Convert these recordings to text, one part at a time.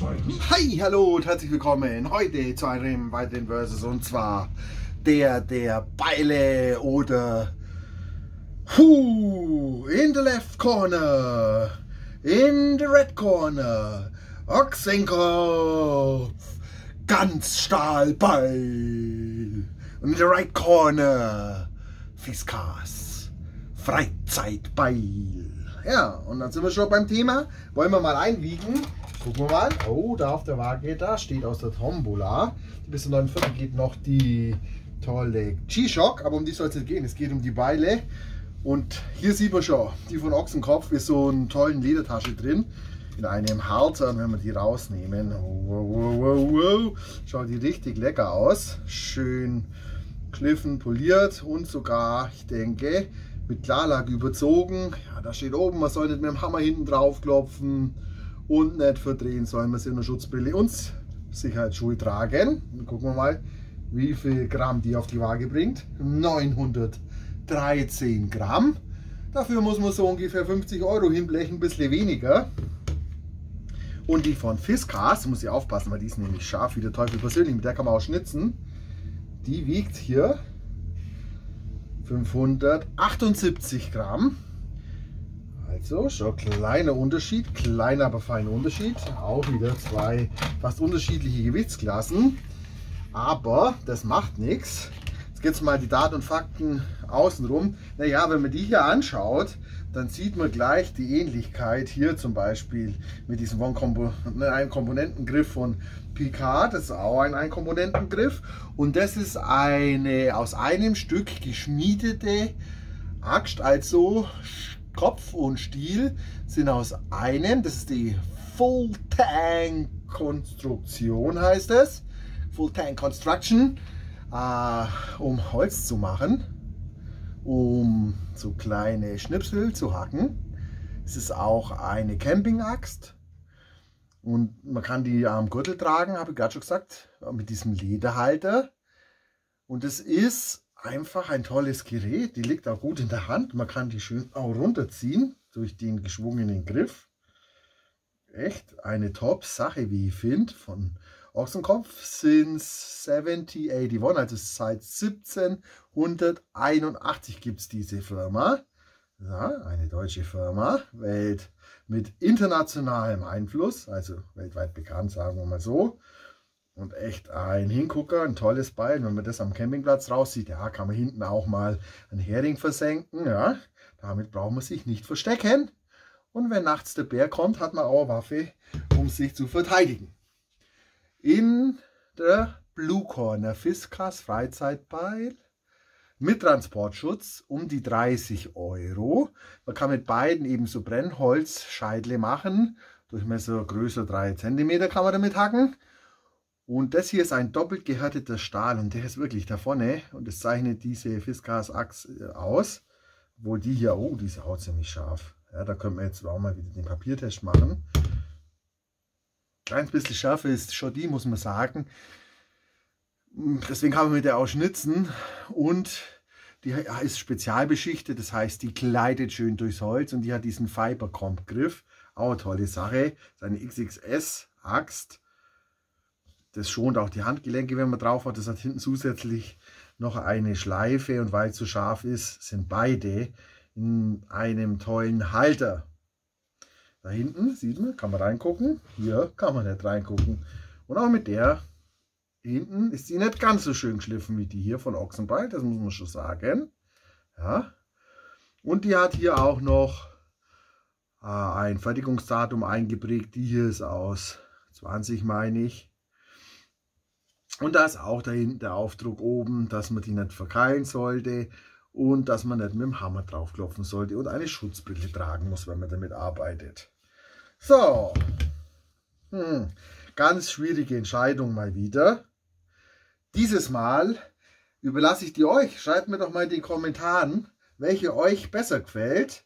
Hi, hallo und herzlich willkommen heute zu einem weiteren Versus und zwar der der Beile oder Who in the left corner, in the red corner, Ochsenkopf, ganz Stahlbeil und in the right corner, Fiskas, Freizeitbeil. Ja, und dann sind wir schon beim Thema. Wollen wir mal einwiegen? Gucken wir mal. Oh, da auf der Waage, da steht aus der Tombola. Bis zum 9 Viertel geht noch die tolle G-Shock, aber um die soll es nicht gehen. Es geht um die Beile. Und hier sieht man schon, die von Ochsenkopf ist so eine tollen Ledertasche drin. In einem Halter, wenn wir die rausnehmen, wow, wow, wow, wow, schaut die richtig lecker aus. Schön geschliffen, poliert und sogar, ich denke, mit Klarlack überzogen. Ja, da steht oben, man soll nicht mit dem Hammer hinten drauf klopfen und nicht verdrehen, soll man sie in der Schutzbrille und Sicherheitsschuhe tragen. Dann gucken wir mal, wie viel Gramm die auf die Waage bringt. 913 Gramm. Dafür muss man so ungefähr 50 Euro hinblechen, ein bisschen weniger. Und die von Fiskas, muss ich aufpassen, weil die ist nämlich scharf wie der Teufel persönlich, mit der kann man auch schnitzen. Die wiegt hier 578 Gramm. Also schon kleiner Unterschied, kleiner aber feiner Unterschied. Auch wieder zwei fast unterschiedliche Gewichtsklassen. Aber das macht nichts. Jetzt geht es mal die Daten und Fakten außenrum. Naja, wenn man die hier anschaut, dann sieht man gleich die Ähnlichkeit hier zum Beispiel mit diesem Ein-Komponentengriff von Picard. Das ist auch ein Ein-Komponentengriff. Und das ist eine aus einem Stück geschmiedete Axt. Also Kopf und Stiel sind aus einem. Das ist die Full Tank Konstruktion heißt es. Full Tank Construction. Äh, um Holz zu machen um so kleine Schnipsel zu hacken. Es ist auch eine Campingaxt und man kann die am Gürtel tragen, habe ich gerade schon gesagt, mit diesem Lederhalter. Und es ist einfach ein tolles Gerät, die liegt auch gut in der Hand. Man kann die schön auch runterziehen durch den geschwungenen Griff. Echt eine Top-Sache, wie ich finde, von Ochsenkopf sind 7081, also seit 1781 gibt es diese Firma. Ja, eine deutsche Firma, Welt mit internationalem Einfluss, also weltweit bekannt, sagen wir mal so. Und echt ein Hingucker, ein tolles Beil. Wenn man das am Campingplatz raussieht, ja, kann man hinten auch mal einen Hering versenken. Ja, damit braucht man sich nicht verstecken. Und wenn nachts der Bär kommt, hat man auch eine Waffe, um sich zu verteidigen in der Blue Corner Fiskas Freizeitbeil mit Transportschutz um die 30 Euro. Man kann mit beiden eben so Brennholzscheidle machen. Durchmesser größer 3 cm kann man damit hacken. Und das hier ist ein doppelt gehärteter Stahl und der ist wirklich da vorne und das zeichnet diese Fiskas Axt äh, aus. Wo die hier, oh, die ist auch ziemlich scharf. Ja, da können wir jetzt auch mal wieder den Papiertest machen kleines bisschen schärfer ist schon die, muss man sagen. Deswegen kann man mit der auch schnitzen und die ist spezial beschichtet, das heißt, die gleitet schön durchs Holz und die hat diesen Fiber-Comp-Griff. Auch eine tolle Sache. Seine XXS-Axt. Das schont auch die Handgelenke, wenn man drauf hat. Das hat hinten zusätzlich noch eine Schleife und weil es so scharf ist, sind beide in einem tollen Halter. Da hinten, sieht man, kann man reingucken. Hier kann man nicht reingucken. Und auch mit der hinten ist sie nicht ganz so schön geschliffen wie die hier von Ochsenbeil. Das muss man schon sagen. Ja. Und die hat hier auch noch äh, ein Fertigungsdatum eingeprägt. Die hier ist aus 20, meine ich. Und da ist auch da hinten der Aufdruck oben, dass man die nicht verkeilen sollte und dass man nicht mit dem Hammer draufklopfen sollte und eine Schutzbrille tragen muss, wenn man damit arbeitet. So, hm. ganz schwierige Entscheidung mal wieder. Dieses Mal überlasse ich die euch. Schreibt mir doch mal in den Kommentaren, welche euch besser gefällt.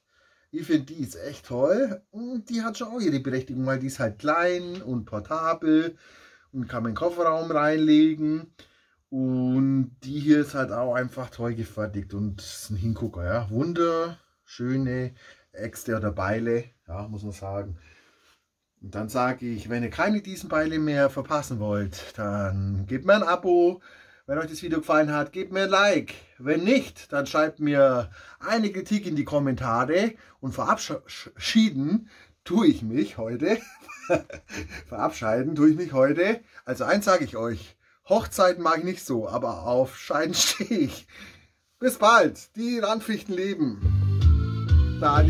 Ich finde, die ist echt toll. Und die hat schon auch ihre Berechtigung, weil die ist halt klein und portabel und kann man in den Kofferraum reinlegen. Und die hier ist halt auch einfach toll gefertigt und ist ein Hingucker. Ja. Wunderschöne Äxte oder Beile, ja, muss man sagen. Und dann sage ich, wenn ihr keine diesen Beile mehr verpassen wollt, dann gebt mir ein Abo. Wenn euch das Video gefallen hat, gebt mir ein Like. Wenn nicht, dann schreibt mir eine Kritik in die Kommentare und verabschieden tue ich mich heute. verabscheiden tue ich mich heute. Also eins sage ich euch, Hochzeiten mache ich nicht so, aber auf Scheiden stehe ich. Bis bald, die Randfichten leben. Da